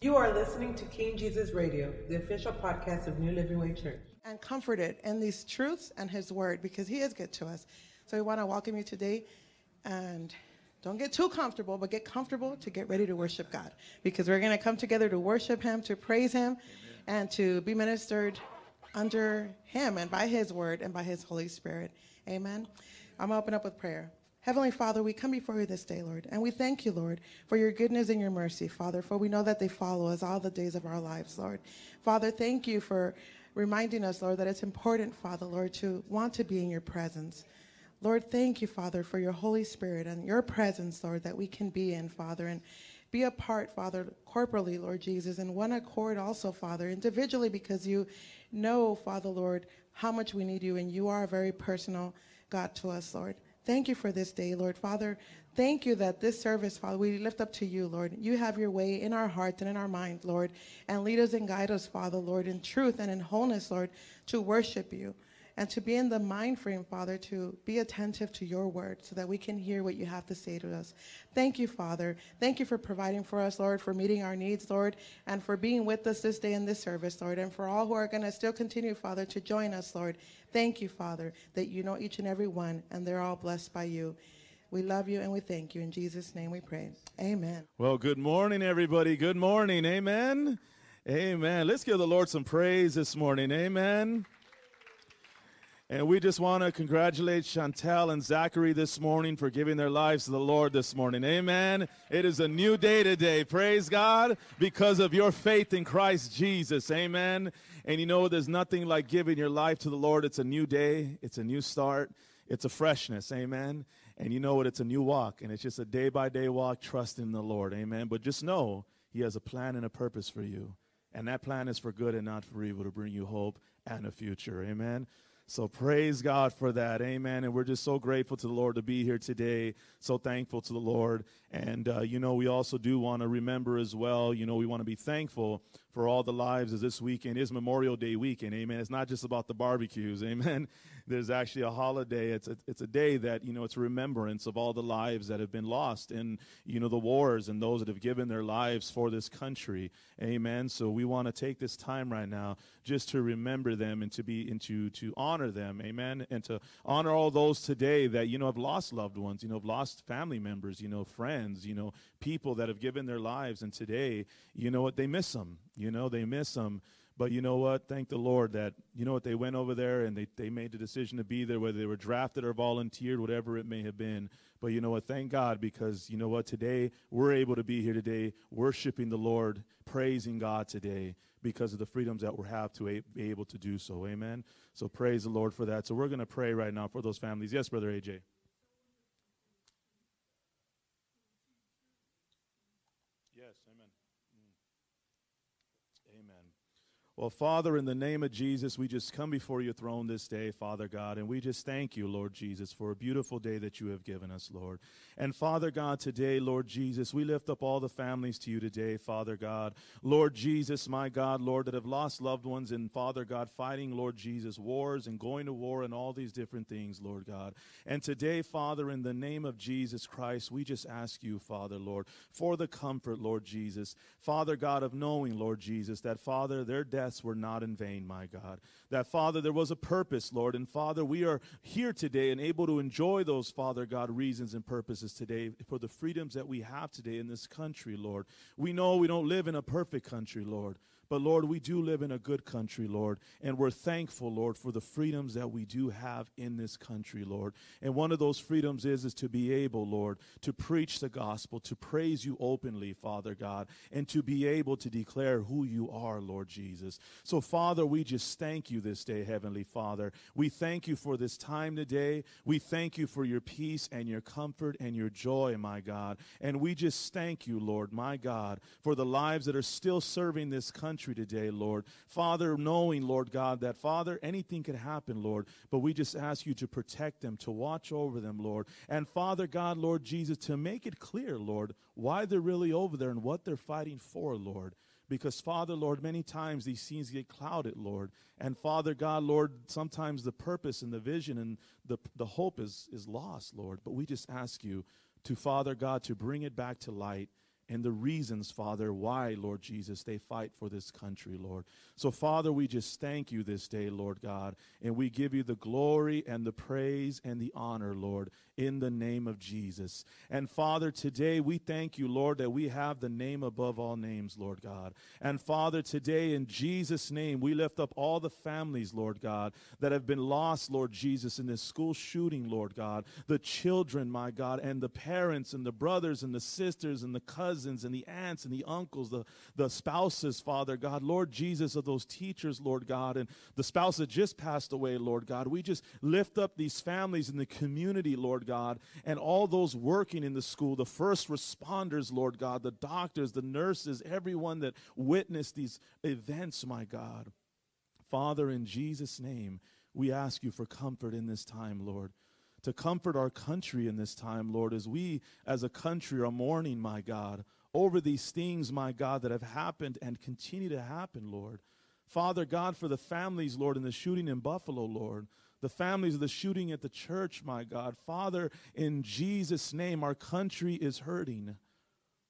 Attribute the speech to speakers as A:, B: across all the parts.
A: You are listening to King Jesus Radio, the official podcast of New Living Way Church.
B: And comforted in these truths and His Word because He is good to us. So we want to welcome you today and don't get too comfortable, but get comfortable to get ready to worship God because we're going to come together to worship Him, to praise Him, Amen. and to be ministered under Him and by His Word and by His Holy Spirit. Amen. I'm going to open up with prayer. Heavenly Father, we come before you this day, Lord, and we thank you, Lord, for your goodness and your mercy, Father, for we know that they follow us all the days of our lives, Lord. Father, thank you for reminding us, Lord, that it's important, Father, Lord, to want to be in your presence. Lord, thank you, Father, for your Holy Spirit and your presence, Lord, that we can be in, Father, and be a part, Father, corporally, Lord Jesus, and one accord also, Father, individually, because you know, Father, Lord, how much we need you, and you are a very personal God to us, Lord. Thank you for this day, Lord. Father, thank you that this service, Father, we lift up to you, Lord. You have your way in our hearts and in our mind, Lord, and lead us and guide us, Father, Lord, in truth and in wholeness, Lord, to worship you and to be in the mind frame, Father, to be attentive to your word so that we can hear what you have to say to us. Thank you, Father. Thank you for providing for us, Lord, for meeting our needs, Lord, and for being with us this day in this service, Lord, and for all who are going to still continue, Father, to join us, Lord. Thank you, Father, that you know each and every one, and they're all blessed by you. We love you and we thank you. In Jesus' name we pray. Amen.
C: Well, good morning, everybody. Good morning. Amen. Amen. Let's give the Lord some praise this morning. Amen. And we just want to congratulate Chantel and Zachary this morning for giving their lives to the Lord this morning. Amen. It is a new day today. Praise God because of your faith in Christ Jesus. Amen. And you know, there's nothing like giving your life to the Lord. It's a new day, it's a new start, it's a freshness. Amen. And you know what? It's a new walk, and it's just a day by day walk, trusting the Lord. Amen. But just know He has a plan and a purpose for you. And that plan is for good and not for evil to bring you hope and a future. Amen. So praise God for that. Amen. And we're just so grateful to the Lord to be here today. So thankful to the Lord. And, uh, you know, we also do want to remember as well, you know, we want to be thankful for all the lives as this weekend is Memorial Day weekend. Amen. It's not just about the barbecues. Amen. There's actually a holiday. It's a, it's a day that, you know, it's a remembrance of all the lives that have been lost in, you know, the wars and those that have given their lives for this country. Amen. So we want to take this time right now just to remember them and to be, and to, to honor them. Amen. And to honor all those today that, you know, have lost loved ones, you know, have lost family members, you know, friends, you know, people that have given their lives. And today, you know what, they miss them. You know, they miss them. But you know what? Thank the Lord that, you know what, they went over there and they, they made the decision to be there, whether they were drafted or volunteered, whatever it may have been. But you know what? Thank God because, you know what, today we're able to be here today, worshiping the Lord, praising God today because of the freedoms that we have to a- be able to do so. Amen. So praise the Lord for that. So we're going to pray right now for those families. Yes, Brother AJ. Well, Father, in the name of Jesus, we just come before your throne this day, Father God, and we just thank you, Lord Jesus, for a beautiful day that you have given us, Lord. And Father God, today, Lord Jesus, we lift up all the families to you today, Father God. Lord Jesus, my God, Lord, that have lost loved ones and Father God, fighting, Lord Jesus, wars and going to war and all these different things, Lord God. And today, Father, in the name of Jesus Christ, we just ask you, Father, Lord, for the comfort, Lord Jesus, Father God, of knowing, Lord Jesus, that Father, their death deaths were not in vain, my God. That, Father, there was a purpose, Lord. And, Father, we are here today and able to enjoy those, Father God, reasons and purposes today for the freedoms that we have today in this country, Lord. We know we don't live in a perfect country, Lord. But Lord, we do live in a good country, Lord, and we're thankful, Lord, for the freedoms that we do have in this country, Lord. And one of those freedoms is is to be able, Lord, to preach the gospel, to praise you openly, Father God, and to be able to declare who you are, Lord Jesus. So, Father, we just thank you this day, Heavenly Father. We thank you for this time today. We thank you for your peace and your comfort and your joy, my God. And we just thank you, Lord, my God, for the lives that are still serving this country country today, Lord. Father, knowing, Lord God, that, Father, anything could happen, Lord, but we just ask you to protect them, to watch over them, Lord. And, Father God, Lord Jesus, to make it clear, Lord, why they're really over there and what they're fighting for, Lord. Because, Father, Lord, many times these scenes get clouded, Lord. And, Father God, Lord, sometimes the purpose and the vision and the, the hope is, is lost, Lord. But we just ask you to, Father God, to bring it back to light and the reasons, Father, why, Lord Jesus, they fight for this country, Lord. So, Father, we just thank you this day, Lord God, and we give you the glory and the praise and the honor, Lord, in the name of Jesus. And, Father, today we thank you, Lord, that we have the name above all names, Lord God. And, Father, today in Jesus' name, we lift up all the families, Lord God, that have been lost, Lord Jesus, in this school shooting, Lord God. The children, my God, and the parents and the brothers and the sisters and the cousins and the aunts and the uncles, the, the spouses, Father God. Lord Jesus, of those teachers, Lord God, and the spouse that just passed away, Lord God. We just lift up these families in the community, Lord God, and all those working in the school, the first responders, Lord God, the doctors, the nurses, everyone that witnessed these events, my God. Father, in Jesus' name, we ask you for comfort in this time, Lord. To comfort our country in this time, Lord, as we as a country are mourning, my God, over these things, my God, that have happened and continue to happen, Lord. Father God, for the families, Lord, in the shooting in Buffalo, Lord, the families of the shooting at the church, my God. Father, in Jesus' name, our country is hurting.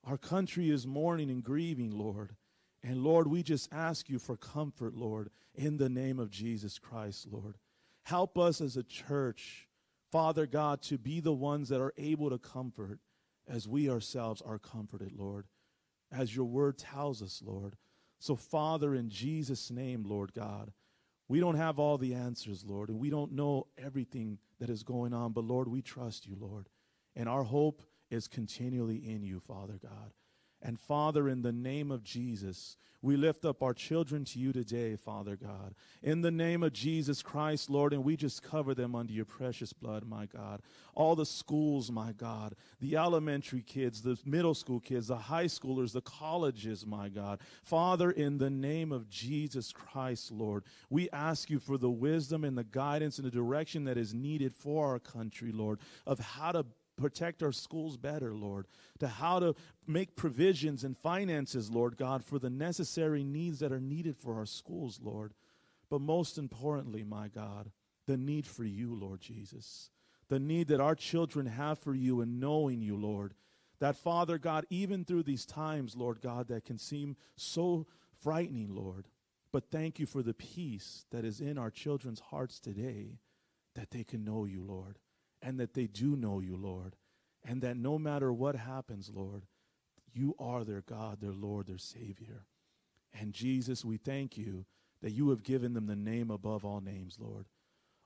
C: Our country is mourning and grieving, Lord. And Lord, we just ask you for comfort, Lord, in the name of Jesus Christ, Lord. Help us as a church, Father God, to be the ones that are able to comfort as we ourselves are comforted, Lord, as your word tells us, Lord. So, Father, in Jesus' name, Lord God, we don't have all the answers, Lord, and we don't know everything that is going on, but Lord, we trust you, Lord. And our hope is continually in you, Father God. And Father, in the name of Jesus, we lift up our children to you today, Father God. In the name of Jesus Christ, Lord, and we just cover them under your precious blood, my God. All the schools, my God, the elementary kids, the middle school kids, the high schoolers, the colleges, my God. Father, in the name of Jesus Christ, Lord, we ask you for the wisdom and the guidance and the direction that is needed for our country, Lord, of how to protect our schools better, Lord, to how to make provisions and finances, Lord God, for the necessary needs that are needed for our schools, Lord. But most importantly, my God, the need for you, Lord Jesus. The need that our children have for you and knowing you, Lord. That, Father God, even through these times, Lord God, that can seem so frightening, Lord. But thank you for the peace that is in our children's hearts today, that they can know you, Lord and that they do know you, Lord, and that no matter what happens, Lord, you are their God, their Lord, their Savior. And Jesus, we thank you that you have given them the name above all names, Lord.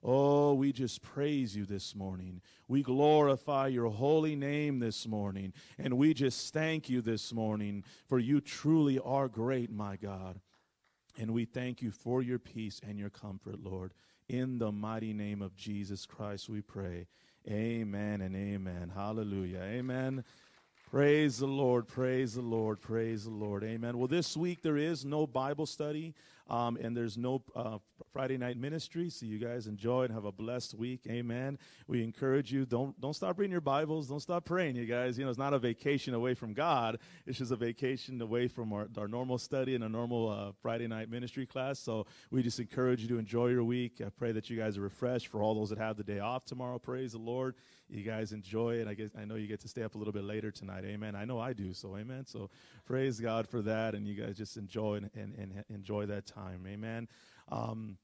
C: Oh, we just praise you this morning. We glorify your holy name this morning. And we just thank you this morning, for you truly are great, my God. And we thank you for your peace and your comfort, Lord. In the mighty name of Jesus Christ, we pray. Amen and amen. Hallelujah. Amen. Praise the Lord, praise the Lord, praise the Lord. Amen. Well, this week there is no Bible study. Um, and there's no uh, Friday night ministry, so you guys enjoy and have a blessed week. Amen. We encourage you don't don't stop reading your Bibles. Don't stop praying, you guys. You know, it's not a vacation away from God. It's just a vacation away from our, our normal study and a normal uh, Friday night ministry class. So we just encourage you to enjoy your week. I pray that you guys are refreshed. For all those that have the day off tomorrow, praise the Lord. You guys enjoy it. I guess I know you get to stay up a little bit later tonight. Amen. I know I do. So amen. So praise God for that, and you guys just enjoy and, and, and enjoy that time time. Amen. Um,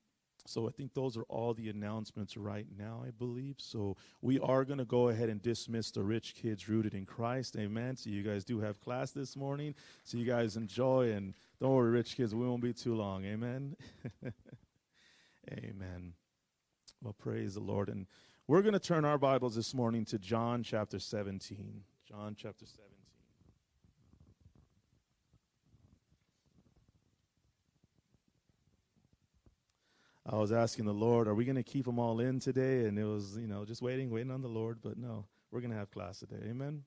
C: so I think those are all the announcements right now, I believe. So we are going to go ahead and dismiss the rich kids rooted in Christ. Amen. So you guys do have class this morning. So you guys enjoy and don't worry, rich kids, we won't be too long. Amen. Amen. Well, praise the Lord. And we're going to turn our Bibles this morning to John chapter 17. John chapter 17. I was asking the Lord, are we going to keep them all in today? And it was, you know, just waiting, waiting on the Lord. But no, we're going to have class today. Amen.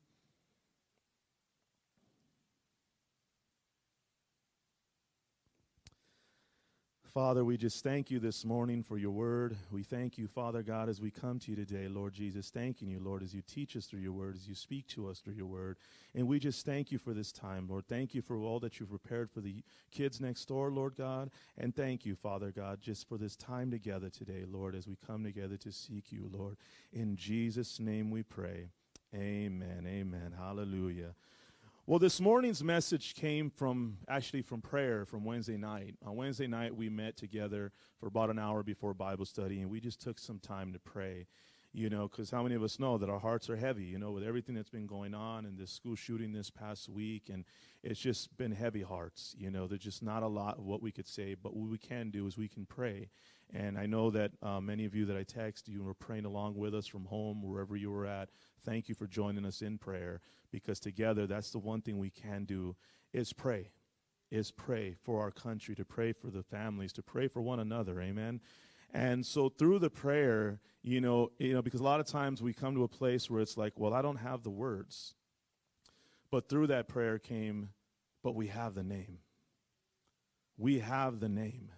C: Father, we just thank you this morning for your word. We thank you, Father God, as we come to you today, Lord Jesus, thanking you, Lord, as you teach us through your word, as you speak to us through your word. And we just thank you for this time, Lord. Thank you for all that you've prepared for the kids next door, Lord God. And thank you, Father God, just for this time together today, Lord, as we come together to seek you, Lord. In Jesus' name we pray. Amen. Amen. Hallelujah. Well, this morning's message came from actually from prayer from Wednesday night. On Wednesday night, we met together for about an hour before Bible study, and we just took some time to pray. You know, because how many of us know that our hearts are heavy, you know, with everything that's been going on and this school shooting this past week, and it's just been heavy hearts. You know, there's just not a lot of what we could say, but what we can do is we can pray. And I know that uh, many of you that I text, you were praying along with us from home, wherever you were at. Thank you for joining us in prayer because together, that's the one thing we can do is pray. Is pray for our country, to pray for the families, to pray for one another. Amen. And so through the prayer, you know, you know, because a lot of times we come to a place where it's like, well, I don't have the words. But through that prayer came, but we have the name. We have the name.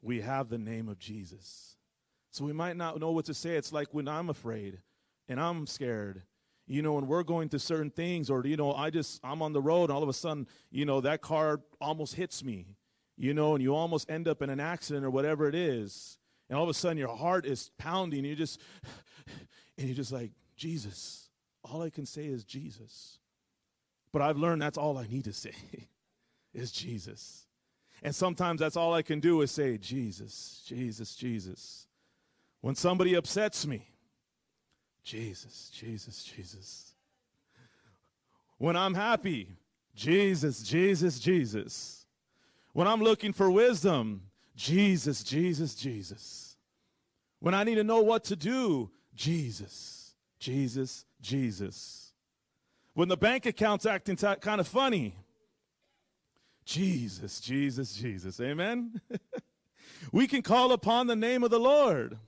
C: We have the name of Jesus. So we might not know what to say. It's like when I'm afraid and I'm scared, you know, when we're going to certain things, or, you know, I just, I'm on the road and all of a sudden, you know, that car almost hits me, you know, and you almost end up in an accident or whatever it is. And all of a sudden your heart is pounding. You just, and you're just like, Jesus. All I can say is Jesus. But I've learned that's all I need to say is Jesus. And sometimes that's all I can do is say, Jesus, Jesus, Jesus. When somebody upsets me, Jesus, Jesus, Jesus. When I'm happy, Jesus, Jesus, Jesus. When I'm looking for wisdom, Jesus, Jesus, Jesus. When I need to know what to do, Jesus, Jesus, Jesus. When the bank account's acting t- kind of funny, Jesus, Jesus, Jesus. Amen? we can call upon the name of the Lord.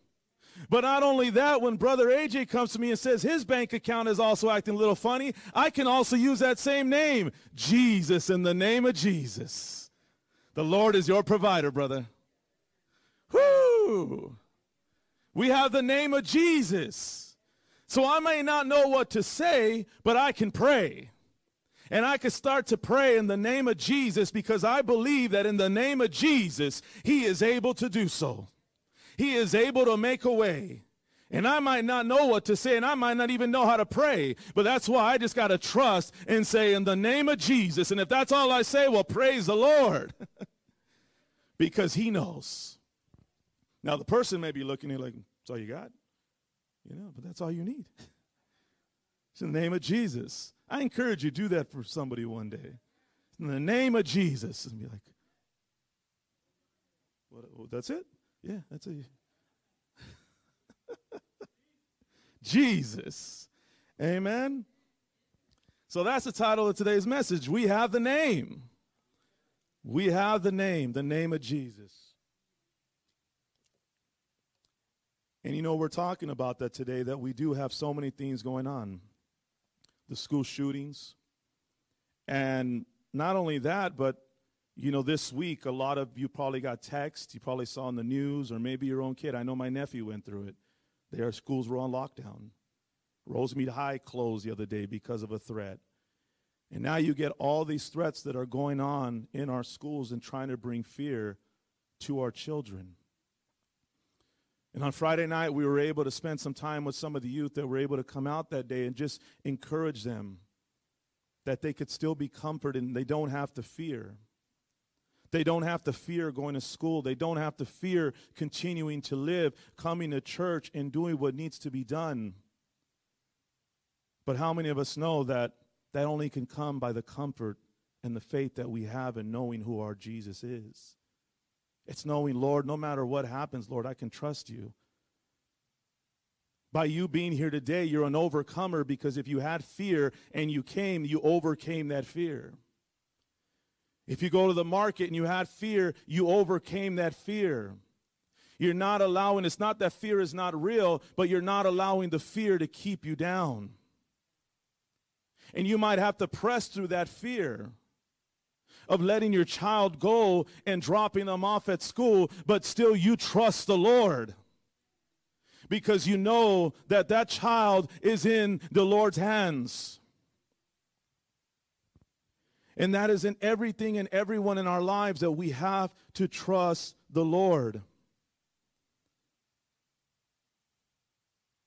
C: But not only that, when Brother AJ comes to me and says his bank account is also acting a little funny, I can also use that same name Jesus, in the name of Jesus. The Lord is your provider, brother. Whoo! We have the name of Jesus. So I may not know what to say, but I can pray. And I can start to pray in the name of Jesus because I believe that in the name of Jesus, He is able to do so. He is able to make a way. And I might not know what to say, and I might not even know how to pray, but that's why I just got to trust and say, in the name of Jesus. And if that's all I say, well, praise the Lord. because He knows. Now, the person may be looking at you like, that's all you got? You know, but that's all you need. It's in the name of Jesus. I encourage you, do that for somebody one day. In the name of Jesus. And be like, oh, that's it? Yeah, that's it. Jesus. Amen. So that's the title of today's message. We have the name. We have the name, the name of Jesus. And you know, we're talking about that today, that we do have so many things going on the school shootings. And not only that, but you know, this week, a lot of you probably got text. You probably saw in the news, or maybe your own kid. I know my nephew went through it. Their schools were on lockdown. Rosemead High closed the other day because of a threat. And now you get all these threats that are going on in our schools and trying to bring fear to our children. And on Friday night, we were able to spend some time with some of the youth that were able to come out that day and just encourage them that they could still be comforted and they don't have to fear. They don't have to fear going to school. They don't have to fear continuing to live, coming to church, and doing what needs to be done. But how many of us know that that only can come by the comfort and the faith that we have in knowing who our Jesus is? It's knowing, Lord, no matter what happens, Lord, I can trust you. By you being here today, you're an overcomer because if you had fear and you came, you overcame that fear. If you go to the market and you had fear, you overcame that fear. You're not allowing, it's not that fear is not real, but you're not allowing the fear to keep you down. And you might have to press through that fear of letting your child go and dropping them off at school, but still you trust the Lord because you know that that child is in the Lord's hands. And that is in everything and everyone in our lives that we have to trust the Lord.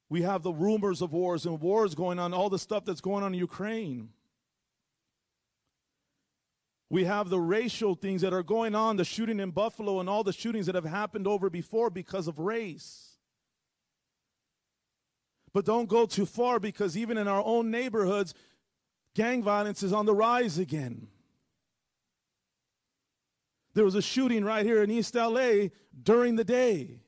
C: We have the rumors of wars and wars going on, all the stuff that's going on in Ukraine. We have the racial things that are going on, the shooting in Buffalo and all the shootings that have happened over before because of race. But don't go too far because even in our own neighborhoods, gang violence is on the rise again. There was a shooting right here in East LA during the day.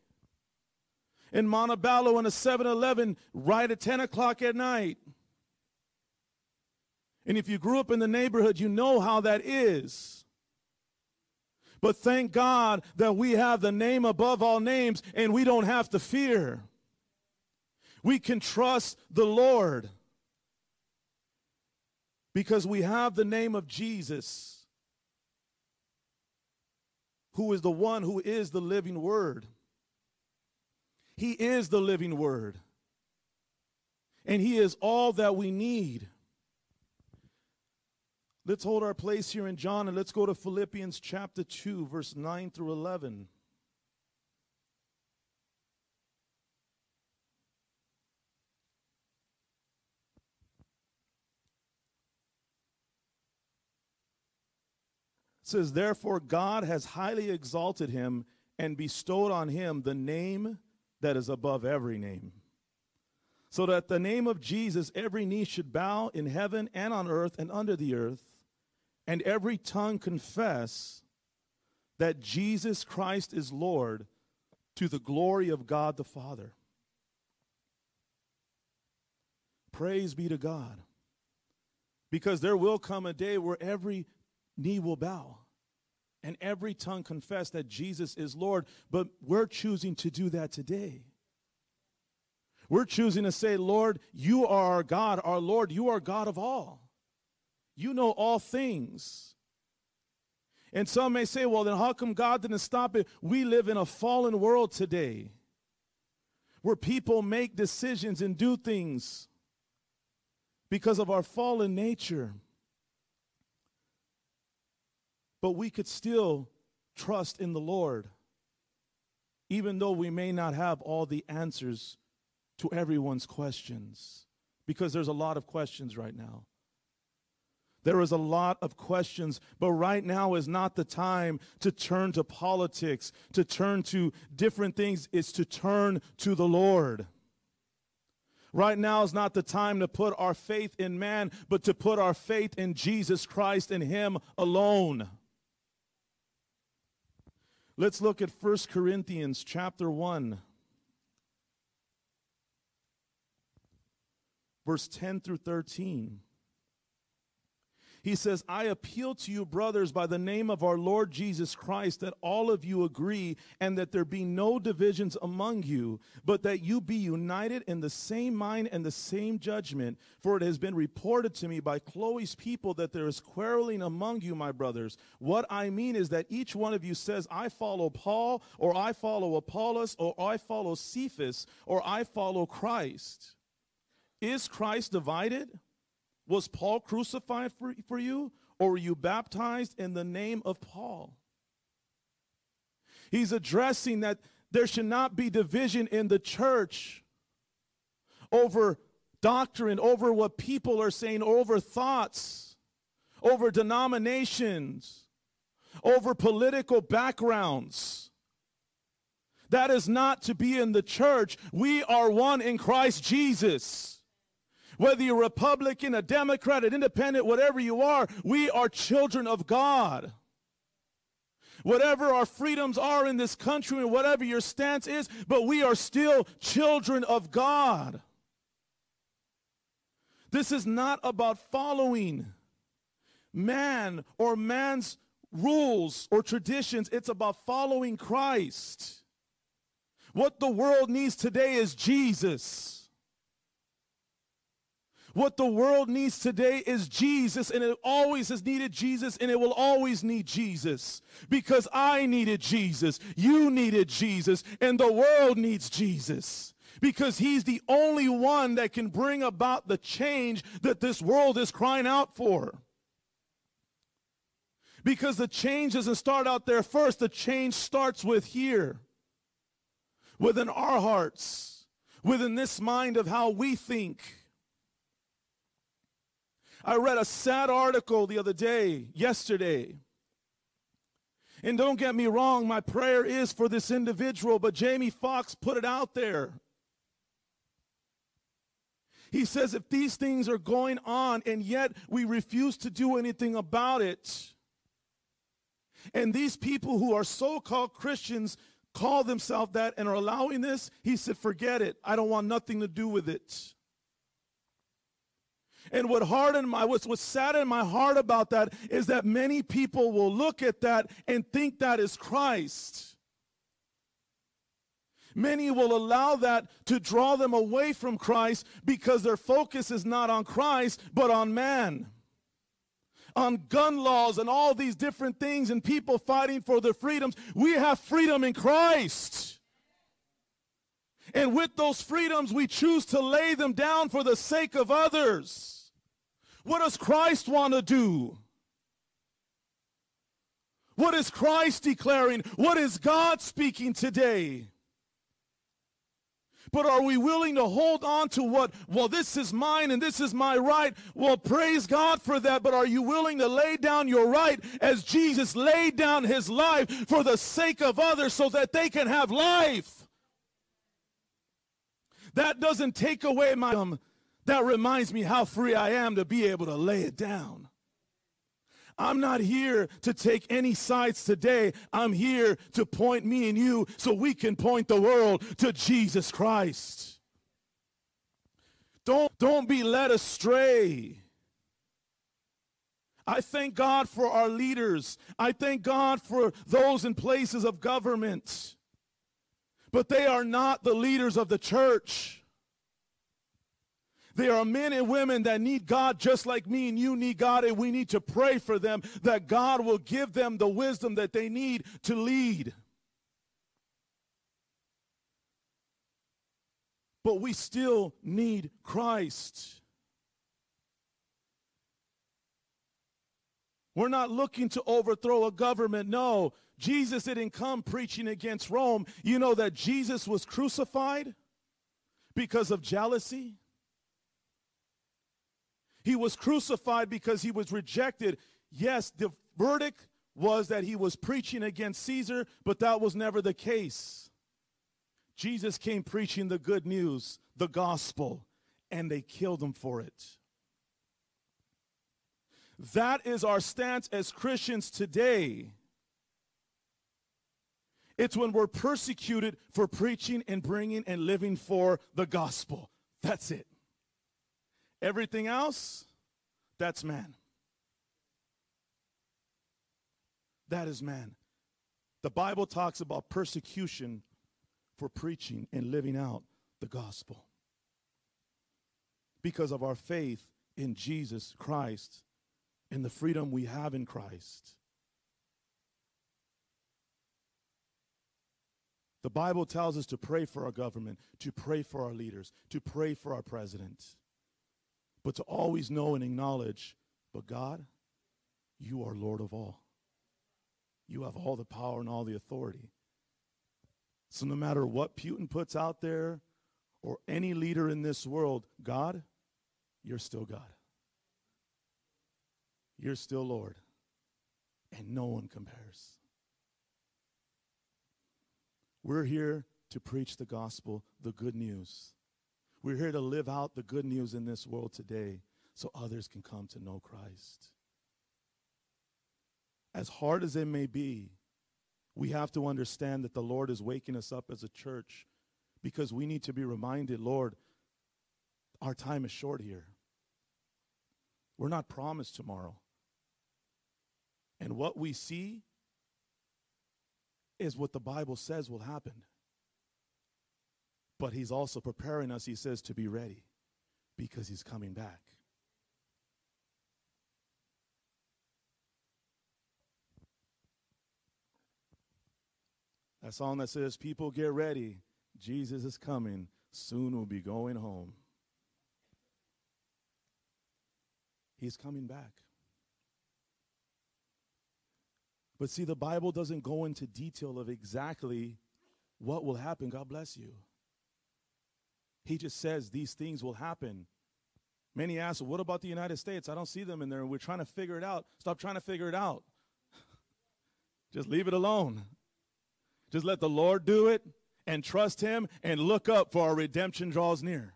C: In Montebello in a 7 Eleven right at 10 o'clock at night. And if you grew up in the neighborhood, you know how that is. But thank God that we have the name above all names and we don't have to fear. We can trust the Lord because we have the name of Jesus, who is the one who is the living word. He is the living word, and He is all that we need. Let's hold our place here in John and let's go to Philippians chapter 2, verse 9 through 11. Says, Therefore, God has highly exalted him and bestowed on him the name that is above every name. So that the name of Jesus, every knee should bow in heaven and on earth and under the earth, and every tongue confess that Jesus Christ is Lord to the glory of God the Father. Praise be to God. Because there will come a day where every knee will bow and every tongue confess that Jesus is Lord. But we're choosing to do that today. We're choosing to say, Lord, you are our God, our Lord, you are God of all. You know all things. And some may say, well, then how come God didn't stop it? We live in a fallen world today where people make decisions and do things because of our fallen nature. But we could still trust in the Lord, even though we may not have all the answers to everyone's questions, because there's a lot of questions right now. There is a lot of questions, but right now is not the time to turn to politics, to turn to different things. It's to turn to the Lord. Right now is not the time to put our faith in man, but to put our faith in Jesus Christ and Him alone. Let's look at 1 Corinthians chapter 1. Verse 10 through 13. He says, I appeal to you, brothers, by the name of our Lord Jesus Christ, that all of you agree and that there be no divisions among you, but that you be united in the same mind and the same judgment. For it has been reported to me by Chloe's people that there is quarreling among you, my brothers. What I mean is that each one of you says, I follow Paul, or I follow Apollos, or I follow Cephas, or I follow Christ. Is Christ divided? Was Paul crucified for, for you, or were you baptized in the name of Paul? He's addressing that there should not be division in the church over doctrine, over what people are saying, over thoughts, over denominations, over political backgrounds. That is not to be in the church. We are one in Christ Jesus. Whether you're Republican, a Democrat, an independent, whatever you are, we are children of God. Whatever our freedoms are in this country and whatever your stance is, but we are still children of God. This is not about following man or man's rules or traditions. It's about following Christ. What the world needs today is Jesus. What the world needs today is Jesus, and it always has needed Jesus, and it will always need Jesus. Because I needed Jesus, you needed Jesus, and the world needs Jesus. Because he's the only one that can bring about the change that this world is crying out for. Because the change doesn't start out there first, the change starts with here, within our hearts, within this mind of how we think I read a sad article the other day, yesterday. And don't get me wrong, my prayer is for this individual, but Jamie Foxx put it out there. He says if these things are going on and yet we refuse to do anything about it, and these people who are so called Christians call themselves that and are allowing this, he said, forget it. I don't want nothing to do with it. And what hardened my what's what saddened my heart about that is that many people will look at that and think that is Christ. Many will allow that to draw them away from Christ because their focus is not on Christ, but on man. On gun laws and all these different things and people fighting for their freedoms. We have freedom in Christ. And with those freedoms, we choose to lay them down for the sake of others. What does Christ want to do? What is Christ declaring? What is God speaking today? But are we willing to hold on to what, well, this is mine and this is my right? Well, praise God for that. But are you willing to lay down your right as Jesus laid down his life for the sake of others so that they can have life? That doesn't take away my, um, that reminds me how free I am to be able to lay it down. I'm not here to take any sides today. I'm here to point me and you so we can point the world to Jesus Christ. Don't, don't be led astray. I thank God for our leaders. I thank God for those in places of government. But they are not the leaders of the church. There are men and women that need God just like me and you need God, and we need to pray for them that God will give them the wisdom that they need to lead. But we still need Christ. We're not looking to overthrow a government. No, Jesus didn't come preaching against Rome. You know that Jesus was crucified because of jealousy. He was crucified because he was rejected. Yes, the verdict was that he was preaching against Caesar, but that was never the case. Jesus came preaching the good news, the gospel, and they killed him for it. That is our stance as Christians today. It's when we're persecuted for preaching and bringing and living for the gospel. That's it. Everything else, that's man. That is man. The Bible talks about persecution for preaching and living out the gospel. Because of our faith in Jesus Christ and the freedom we have in Christ. The Bible tells us to pray for our government, to pray for our leaders, to pray for our president but to always know and acknowledge, but God, you are Lord of all. You have all the power and all the authority. So no matter what Putin puts out there or any leader in this world, God, you're still God. You're still Lord. And no one compares. We're here to preach the gospel, the good news. We're here to live out the good news in this world today so others can come to know Christ. As hard as it may be, we have to understand that the Lord is waking us up as a church because we need to be reminded, Lord, our time is short here. We're not promised tomorrow. And what we see is what the Bible says will happen. But he's also preparing us, he says, to be ready because he's coming back. That song that says, People get ready. Jesus is coming. Soon we'll be going home. He's coming back. But see, the Bible doesn't go into detail of exactly what will happen. God bless you. He just says these things will happen. Many ask, what about the United States? I don't see them in there, we're trying to figure it out. Stop trying to figure it out. Just leave it alone. Just let the Lord do it and trust Him and look up for our redemption draws near.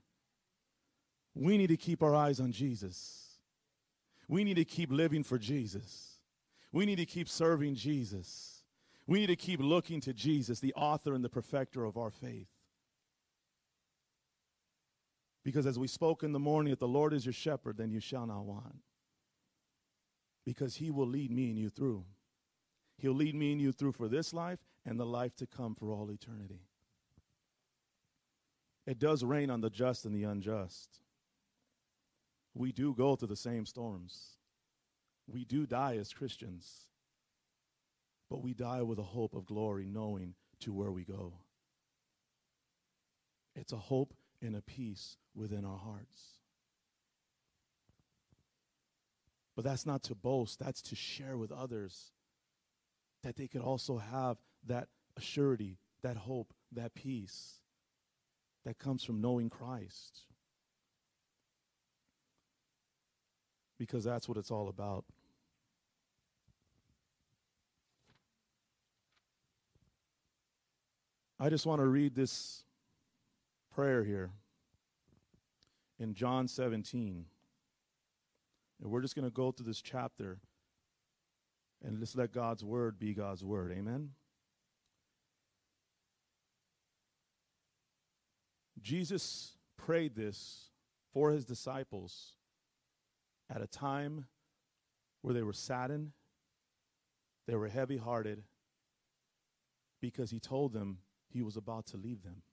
C: We need to keep our eyes on Jesus. We need to keep living for Jesus. We need to keep serving Jesus. We need to keep looking to Jesus, the author and the perfecter of our faith. Because as we spoke in the morning, if the Lord is your shepherd, then you shall not want. Because he will lead me and you through. He'll lead me and you through for this life and the life to come for all eternity. It does rain on the just and the unjust. We do go through the same storms. We do die as Christians. But we die with a hope of glory, knowing to where we go. It's a hope and a peace within our hearts. But that's not to boast, that's to share with others that they could also have that assurity, that hope, that peace that comes from knowing Christ. Because that's what it's all about. I just want to read this prayer here in John 17. And we're just going to go through this chapter and just let God's word be God's word. Amen. Jesus prayed this for his disciples at a time where they were saddened, they were heavy hearted, because he told them he was about to leave them.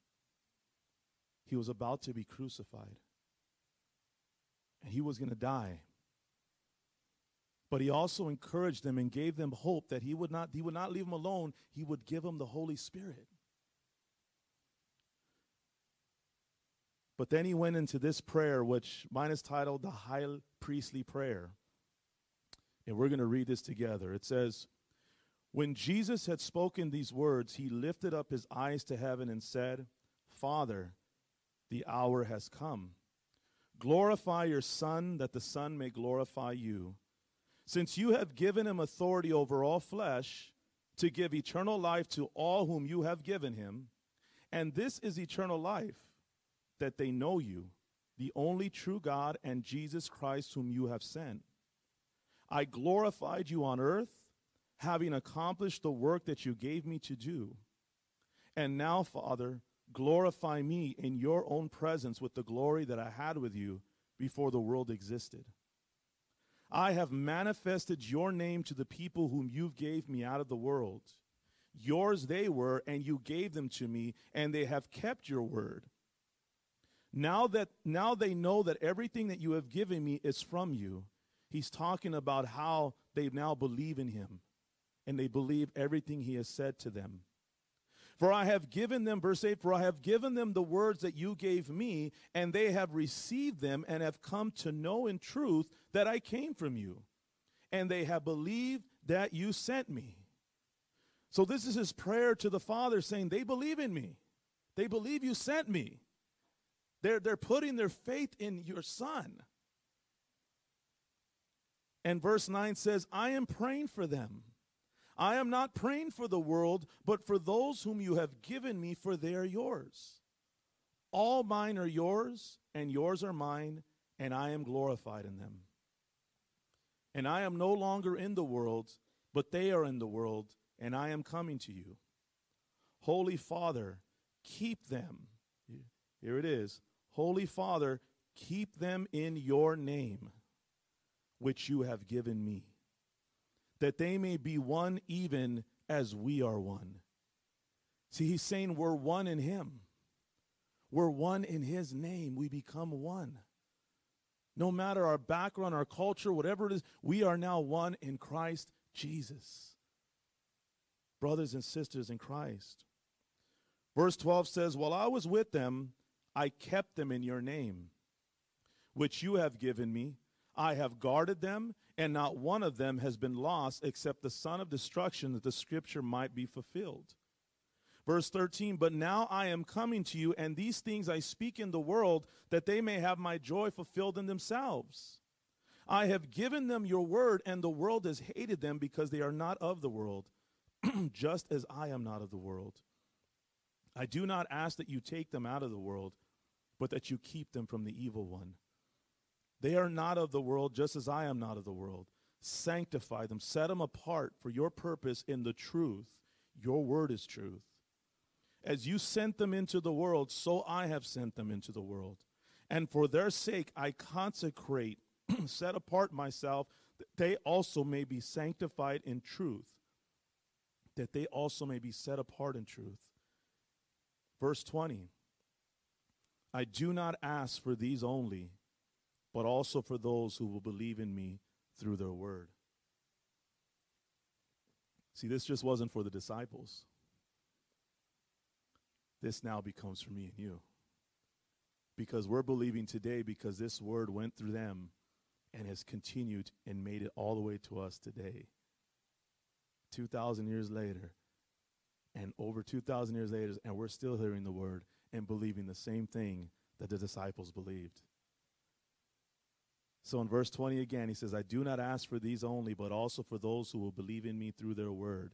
C: He was about to be crucified. And he was going to die. But he also encouraged them and gave them hope that he would not he would not leave them alone, he would give them the Holy Spirit. But then he went into this prayer, which mine is titled the High Priestly Prayer. And we're going to read this together. It says, When Jesus had spoken these words, he lifted up his eyes to heaven and said, Father, the hour has come. Glorify your Son, that the Son may glorify you. Since you have given him authority over all flesh, to give eternal life to all whom you have given him, and this is eternal life, that they know you, the only true God, and Jesus Christ, whom you have sent. I glorified you on earth, having accomplished the work that you gave me to do. And now, Father, Glorify me in your own presence with the glory that I had with you before the world existed. I have manifested your name to the people whom you gave me out of the world. Yours they were, and you gave them to me, and they have kept your word. Now that now they know that everything that you have given me is from you. He's talking about how they now believe in him, and they believe everything he has said to them. For I have given them, verse 8, for I have given them the words that you gave me, and they have received them and have come to know in truth that I came from you. And they have believed that you sent me. So this is his prayer to the Father saying, They believe in me. They believe you sent me. They're, they're putting their faith in your Son. And verse 9 says, I am praying for them. I am not praying for the world, but for those whom you have given me, for they are yours. All mine are yours, and yours are mine, and I am glorified in them. And I am no longer in the world, but they are in the world, and I am coming to you. Holy Father, keep them. Here it is. Holy Father, keep them in your name, which you have given me that they may be one even as we are one. See, he's saying we're one in him. We're one in his name. We become one. No matter our background, our culture, whatever it is, we are now one in Christ Jesus. Brothers and sisters in Christ. Verse 12 says, While I was with them, I kept them in your name, which you have given me. I have guarded them, and not one of them has been lost except the son of destruction, that the scripture might be fulfilled. Verse 13, but now I am coming to you, and these things I speak in the world, that they may have my joy fulfilled in themselves. I have given them your word, and the world has hated them because they are not of the world, just as I am not of the world. I do not ask that you take them out of the world, but that you keep them from the evil one. They are not of the world, just as I am not of the world. Sanctify them, set them apart for your purpose in the truth. Your word is truth. As you sent them into the world, so I have sent them into the world. And for their sake I consecrate, set apart myself, that they also may be sanctified in truth, that they also may be set apart in truth. Verse 20 I do not ask for these only, but also for those who will believe in me through their word. See, this just wasn't for the disciples. This now becomes for me and you. Because we're believing today because this word went through them and has continued and made it all the way to us today. 2,000 years later, and over 2,000 years later, and we're still hearing the word and believing the same thing that the disciples believed. So in verse 20 again, he says, I do not ask for these only, but also for those who will believe in me through their word,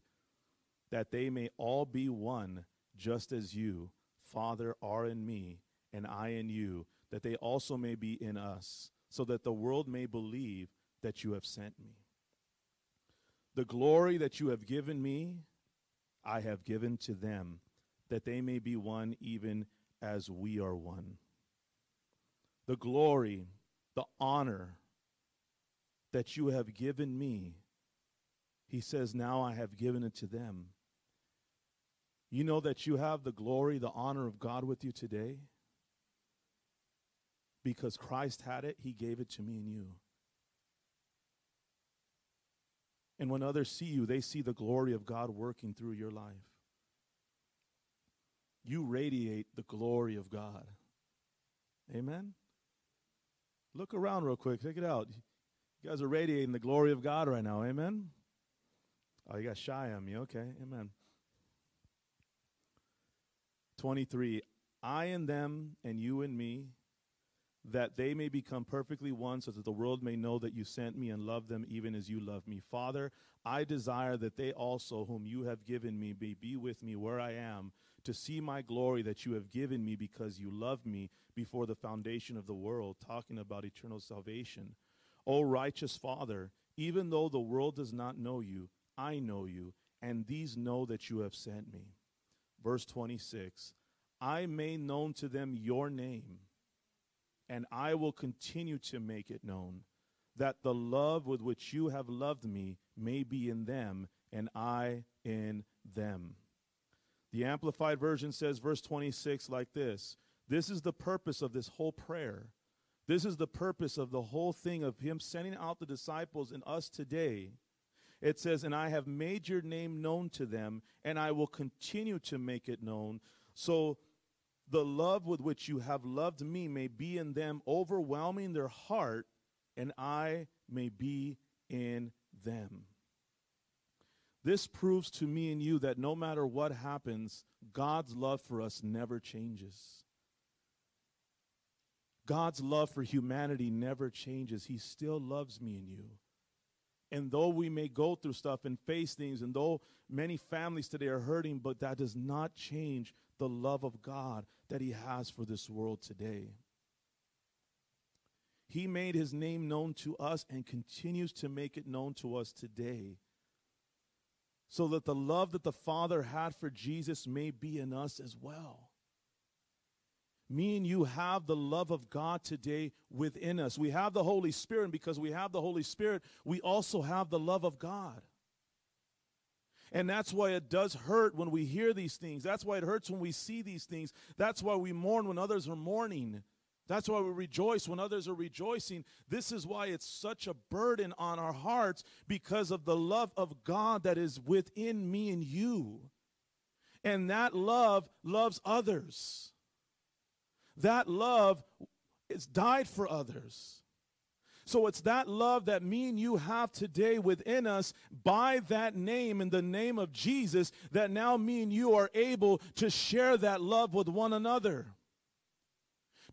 C: that they may all be one, just as you, Father, are in me, and I in you, that they also may be in us, so that the world may believe that you have sent me. The glory that you have given me, I have given to them, that they may be one even as we are one. The glory, the honor that you have given me, he says, now I have given it to them. You know that you have the glory, the honor of God with you today? Because Christ had it, he gave it to me and you. And when others see you, they see the glory of God working through your life. You radiate the glory of God. Amen? Look around real quick. Check it out. You guys are radiating the glory of God right now. Amen? Oh, you got shy on me. Okay. Amen. 23. I and them, and you and me, that they may become perfectly one, so that the world may know that you sent me and love them even as you love me. Father, I desire that they also, whom you have given me, may be with me where I am, to see my glory that you have given me because you loved me before the foundation of the world, talking about eternal salvation. O righteous Father, even though the world does not know you, I know you, and these know that you have sent me. Verse 26 I made known to them your name and I will continue to make it known, that the love with which you have loved me may be in them, and I in them. The Amplified Version says, verse 26, like this This is the purpose of this whole prayer. This is the purpose of the whole thing of Him sending out the disciples and us today. It says, And I have made your name known to them, and I will continue to make it known. So the love with which you have loved me may be in them, overwhelming their heart, and I may be in them. This proves to me and you that no matter what happens, God's love for us never changes. God's love for humanity never changes. He still loves me and you. And though we may go through stuff and face things, and though many families today are hurting, but that does not change the love of God that He has for this world today. He made His name known to us and continues to make it known to us today. So that the love that the Father had for Jesus may be in us as well. Me and you have the love of God today within us. We have the Holy Spirit, and because we have the Holy Spirit, we also have the love of God. And that's why it does hurt when we hear these things. That's why it hurts when we see these things. That's why we mourn when others are mourning. That's why we rejoice when others are rejoicing. This is why it's such a burden on our hearts because of the love of God that is within me and you. And that love loves others. That love is died for others. So it's that love that me and you have today within us by that name, in the name of Jesus, that now me and you are able to share that love with one another.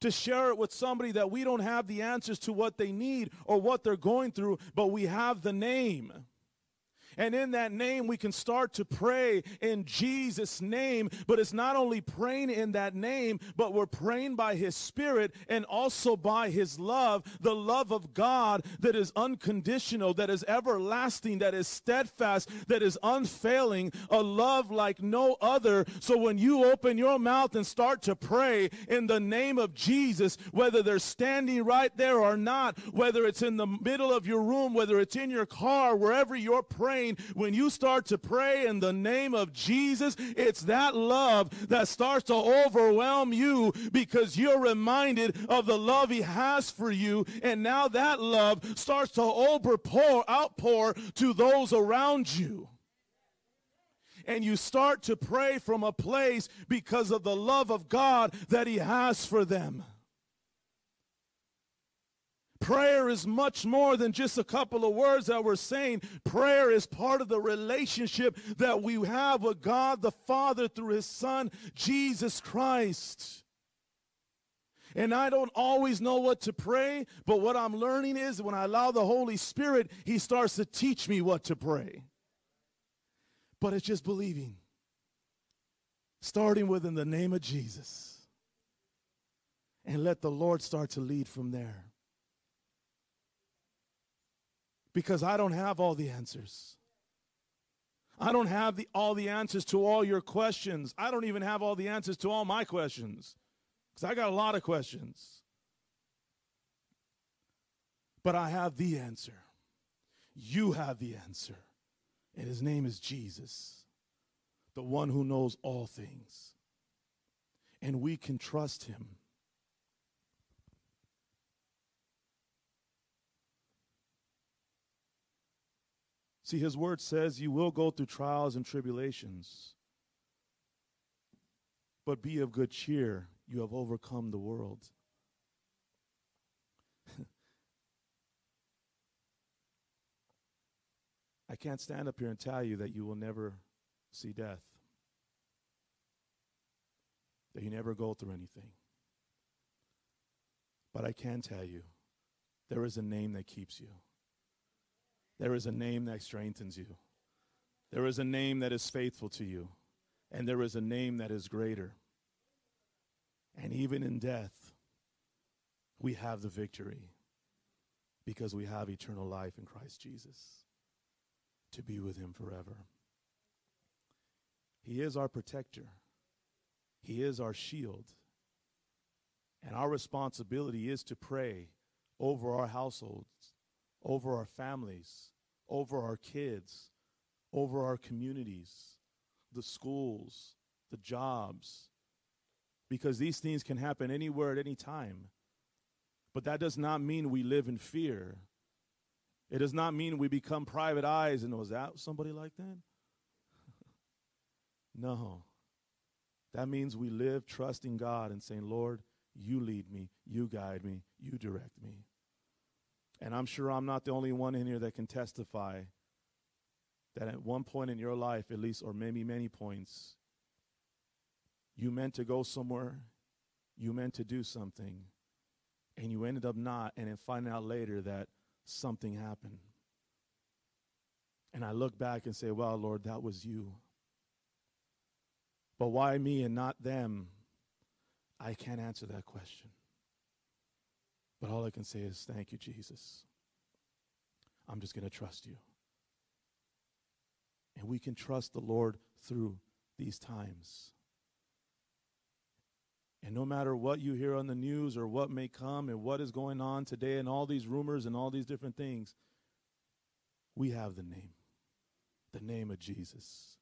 C: To share it with somebody that we don't have the answers to what they need or what they're going through, but we have the name. And in that name, we can start to pray in Jesus' name. But it's not only praying in that name, but we're praying by His Spirit and also by His love, the love of God that is unconditional, that is everlasting, that is steadfast, that is unfailing, a love like no other. So when you open your mouth and start to pray in the name of Jesus, whether they're standing right there or not, whether it's in the middle of your room, whether it's in your car, wherever you're praying, when you start to pray in the name of Jesus, it's that love that starts to overwhelm you because you're reminded of the love he has for you. And now that love starts to overpour, outpour to those around you and you start to pray from a place because of the love of God that He has for them. Prayer is much more than just a couple of words that we're saying. Prayer is part of the relationship that we have with God the Father through His Son, Jesus Christ. And I don't always know what to pray, but what I'm learning is when I allow the Holy Spirit, He starts to teach me what to pray. But it's just believing, starting with in the name of Jesus. And let the Lord start to lead from there because I don't have all the answers. I don't have the, all the answers to all your questions. I don't even have all the answers to all my questions because I got a lot of questions. But I have the answer. You have the answer. And his name is Jesus, the one who knows all things. And we can trust him. See, his word says you will go through trials and tribulations, but be of good cheer. You have overcome the world. I can't stand up here and tell you that you will never see death, that you never go through anything. But I can tell you there is a name that keeps you. There is a name that strengthens you. There is a name that is faithful to you. And there is a name that is greater. And even in death, we have the victory because we have eternal life in Christ Jesus to be with Him forever. He is our protector, He is our shield. And our responsibility is to pray over our households over our families, over our kids, over our communities, the schools, the jobs, because these things can happen anywhere at any time. But that does not mean we live in fear. It does not mean we become private eyes and oh, was that somebody like that? no. That means we live trusting God and saying, Lord, you lead me, you guide me, you direct me. And I'm sure I'm not the only one in here that can testify that at one point in your life, at least, or maybe many points, you meant to go somewhere, you meant to do something, and you ended up not, and then find out later that something happened. And I look back and say, well, Lord, that was you. But why me and not them? I can't answer that question. But all I can say is, thank you, Jesus. I'm just going to trust you. And we can trust the Lord through these times. And no matter what you hear on the news or what may come and what is going on today and all these rumors and all these different things, we have the name, the name of Jesus.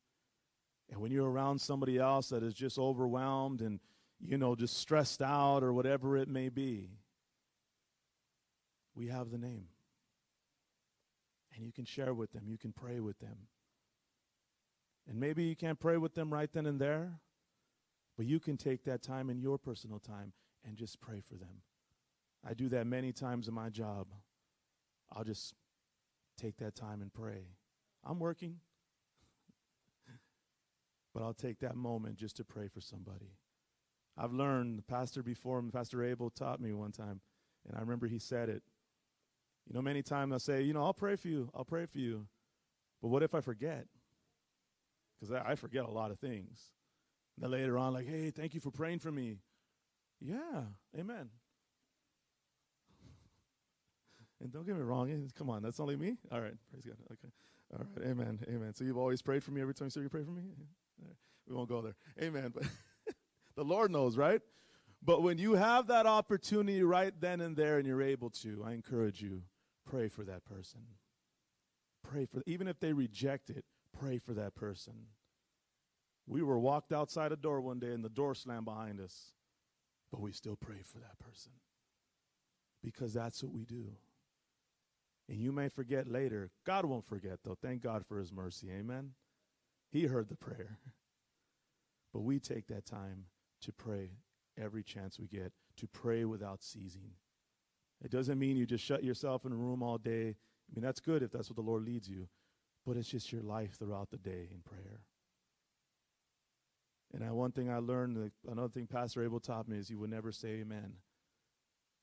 C: And when you're around somebody else that is just overwhelmed and, you know, just stressed out or whatever it may be, we have the name. And you can share with them, you can pray with them. And maybe you can't pray with them right then and there, but you can take that time in your personal time and just pray for them. I do that many times in my job. I'll just take that time and pray. I'm working, but I'll take that moment just to pray for somebody. I've learned, the pastor before me, Pastor Abel taught me one time, and I remember he said it. You know, many times I say, you know, I'll pray for you, I'll pray for you. But what if I forget? Because I, forget a lot of things. And then later on, like, hey, thank you for praying for me. Yeah, amen. And don't get me wrong, eh, come on, that's only me? All right, praise God. Okay. All right, amen, amen. So you've always prayed for me every time you say you pray for me? Right. We won't go there. Amen. But the Lord knows, right? But when you have that opportunity right then and there and you're able to, I encourage you, pray for that person. Pray for, even if they reject it, pray for that person. We were walked outside a door one day and the door slammed behind us, but we still pray for that person because that's what we do. And you may forget later. God won't forget, though. Thank God for his mercy. Amen. He heard the prayer. But we take that time to pray every chance we get, to pray without ceasing. It doesn't mean you just shut yourself in a room all day. I mean, that's good if that's what the Lord leads you, but it's just your life throughout the day in prayer. And I, one thing I learned, another thing Pastor Abel taught me is you would never say amen.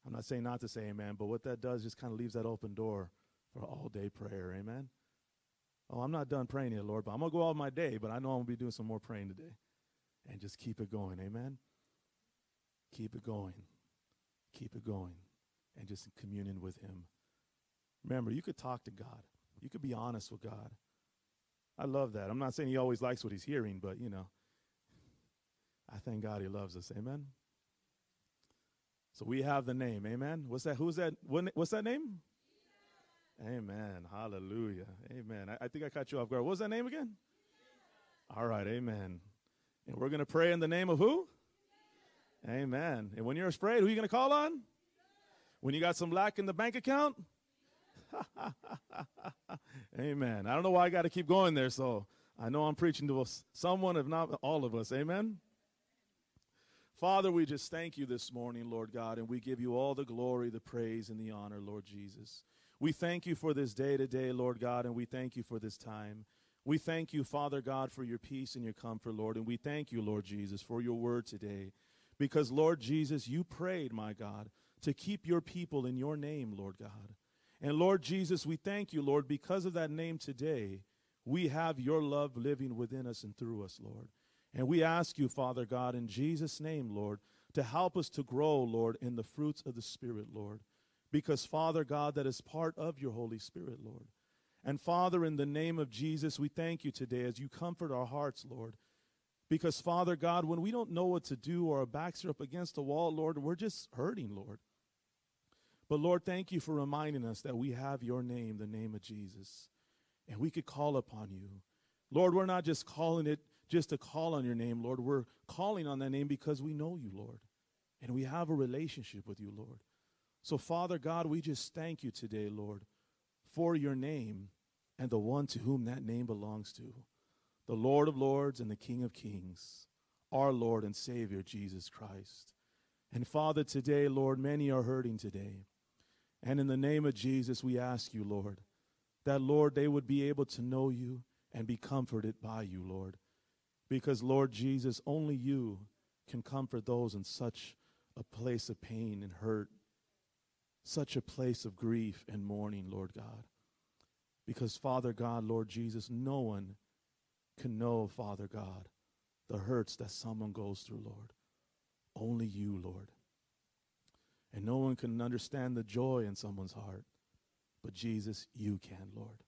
C: I'm not saying not to say amen, but what that does just kind of leaves that open door for all day prayer. Amen. Oh, I'm not done praying yet, Lord, but I'm going to go all my day, but I know I'm going to be doing some more praying today. And just keep it going. Amen. Keep it going. Keep it going. And just in communion with Him. Remember, you could talk to God, you could be honest with God. I love that. I'm not saying He always likes what He's hearing, but, you know, I thank God He loves us. Amen. So we have the name. Amen. What's that? Who's that? What's that name? Amen. Hallelujah. Amen. I, I, think I caught you off guard. What was that name again? All right. Amen. And we're going to pray in the name of who? Amen. And when you're afraid, who are you going to call on? When you got some lack in the bank account? Amen. I don't know why I got to keep going there, so I know I'm preaching to someone, if not all of us. Amen. Father, we just thank you this morning, Lord God, and we give you all the glory, the praise, and the honor, Lord Jesus. We thank you for this day today, Lord God, and we thank you for this time. We thank you, Father God, for your peace and your comfort, Lord, and we thank you, Lord Jesus, for your word today. Because, Lord Jesus, you prayed, my God, to keep your people in your name, Lord God. And Lord Jesus, we thank you, Lord, because of that name today, we have your love living within us and through us, Lord. And we ask you, Father God, in Jesus' name, Lord, to help us to grow, Lord, in the fruits of the Spirit, Lord. Because, Father God, that is part of your Holy Spirit, Lord. And Father, in the name of Jesus, we thank you today as you comfort our hearts, Lord. Because, Father God, when we don't know what to do or our backs are up against the wall, Lord, we're just hurting, Lord. But, Lord, thank you for reminding us that we have your name, the name of Jesus, and we could call upon you. Lord, we're not just calling it just to call on your name, Lord. We're calling on that name because we know you, Lord. And we have a relationship with you, Lord. So, Father God, we just thank you today, Lord, for your name and the one to whom that name belongs to the Lord of Lords and the King of Kings, our Lord and Savior, Jesus Christ. And Father, today, Lord, many are hurting today. And in the name of Jesus, we ask you, Lord, that, Lord, they would be able to know you and be comforted by you, Lord. Because, Lord Jesus, only you can comfort those in such a place of pain and hurt, such a place of grief and mourning, Lord God. Because, Father God, Lord Jesus, no one can know, Father God, the hurts that someone goes through, Lord. Only you, Lord. And no one can understand the joy in someone's heart. But Jesus, you can, Lord.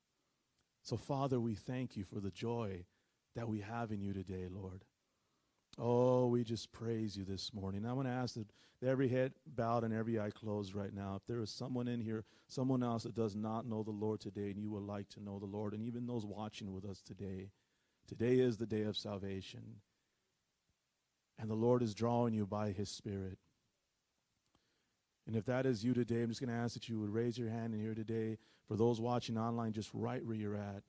C: So, Father, we thank you for the joy that we have in you today, Lord. Oh, we just praise you this morning. I want to ask that every head bowed and every eye closed right now. If there is someone in here, someone else that does not know the Lord today, and you would like to know the Lord, and even those watching with us today, today is the day of salvation. And the Lord is drawing you by his Spirit. And if that is you today, I'm just going to ask that you would raise your hand in here today. For those watching online, just right where you're at.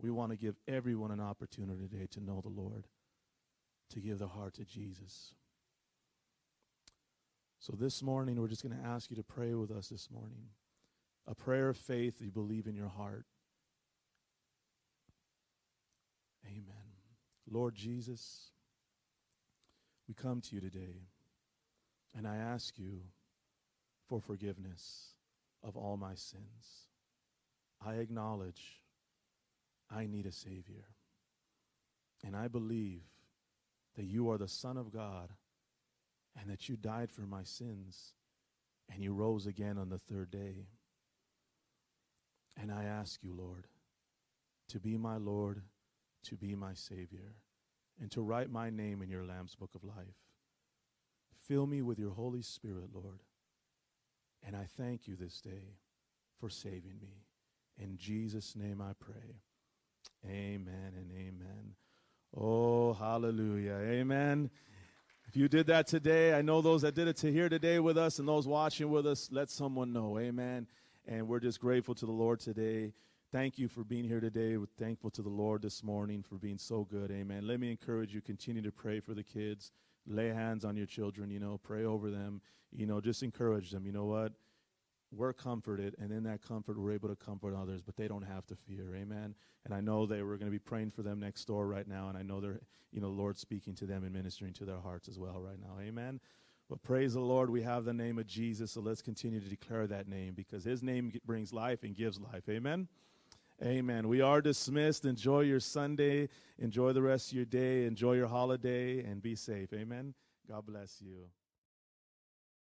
C: We want to give everyone an opportunity today to know the Lord, to give the heart to Jesus. So this morning, we're just going to ask you to pray with us this morning. a prayer of faith that you believe in your heart. Amen. Lord Jesus, we come to you today, and I ask you for forgiveness of all my sins. I acknowledge I need a Savior. And I believe that you are the Son of God and that you died for my sins and you rose again on the third day. And I ask you, Lord, to be my Lord, to be my Savior, and to write my name in your Lamb's book of life. Fill me with your Holy Spirit, Lord. And I thank you this day for saving me. In Jesus' name I pray. Amen and amen. Oh, hallelujah. Amen. If you did that today, I know those that did it to here today with us and those watching with us, let someone know. Amen. And we're just grateful to the Lord today. Thank you for being here today. We're thankful to the Lord this morning for being so good. Amen. Let me encourage you, continue to pray for the kids. Lay hands on your children, you know, pray over them. You know, just encourage them. You know what? we're comforted, and in that comfort, we're able to comfort others, but they don't have to fear. Amen. And I know they were going to be praying for them next door right now, and I know they're, you know, Lord speaking to them and ministering to their hearts as well right now. Amen. But praise the Lord, we have the name of Jesus, so let's continue to declare that name because his name brings life and gives life. Amen. Amen. We are dismissed. Enjoy your Sunday. Enjoy the rest of your day. Enjoy your holiday and be safe. Amen. God bless you.